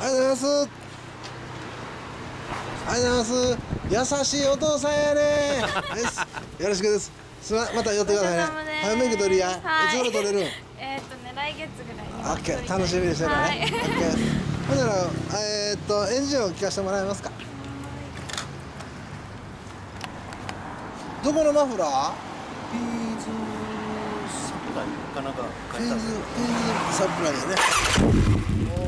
ありがとうございます。ありがとうございます。優しいお父さんやね。です。よろしくです。すままた寄ってくださいね。早めに取りや、はい、い。つ頃取れるえっとね来月ぐらいオッケー楽しみにしてるね、はい、オッケーほんならえー、っとエンジンを聞かせてもらえます。かどこのマフラーピーズサプライかなんかピーズピーズサプライやね